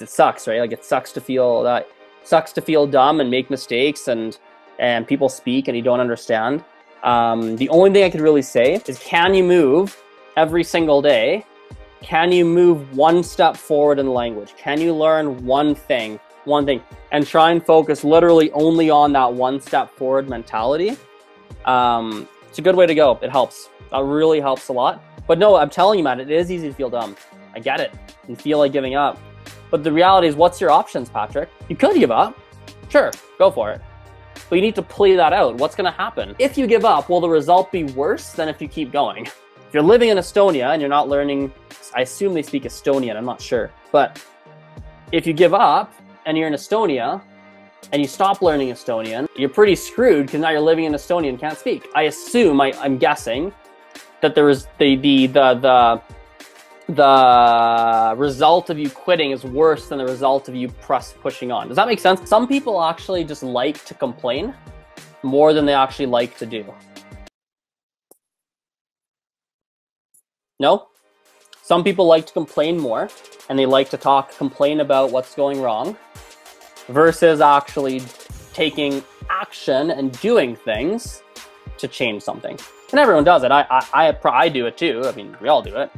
it sucks, right? Like it sucks to feel that sucks to feel dumb and make mistakes and and people speak and you don't understand. Um, the only thing I could really say is can you move every single day? Can you move one step forward in language? Can you learn one thing, one thing, and try and focus literally only on that one step forward mentality? Um, it's a good way to go. It helps. That really helps a lot. But no, I'm telling you, man, it is easy to feel dumb. I get it and feel like giving up. But the reality is, what's your options, Patrick? You could give up. Sure, go for it. But you need to play that out. What's going to happen? If you give up, will the result be worse than if you keep going? If you're living in Estonia and you're not learning, I assume they speak Estonian, I'm not sure. But if you give up and you're in Estonia and you stop learning Estonian, you're pretty screwed because now you're living in Estonia and can't speak. I assume, I, I'm guessing, that there is the, the, the, the, the result of you quitting is worse than the result of you press pushing on. Does that make sense? Some people actually just like to complain more than they actually like to do. No? Some people like to complain more and they like to talk, complain about what's going wrong versus actually taking action and doing things to change something. And everyone does it. I, I, I, I do it too. I mean, we all do it.